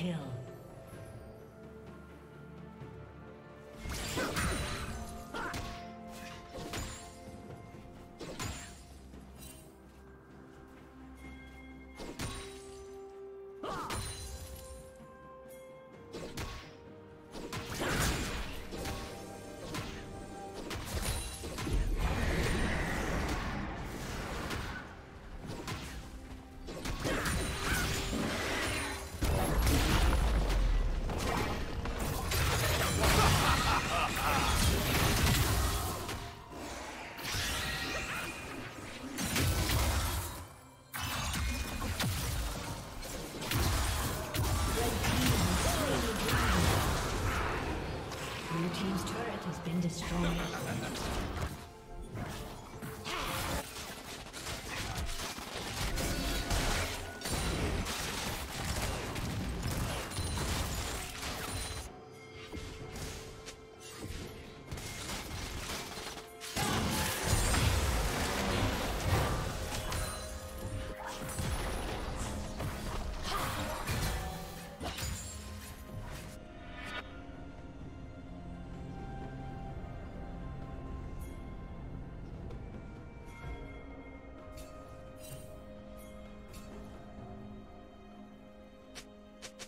Team double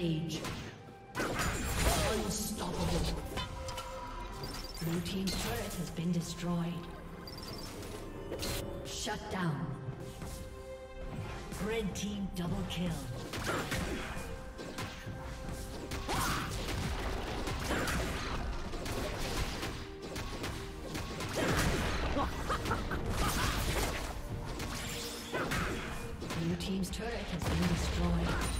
Rampage. Unstoppable. Blue Team's turret has been destroyed. Shut down. Red Team double kill. Blue Team's turret has been destroyed.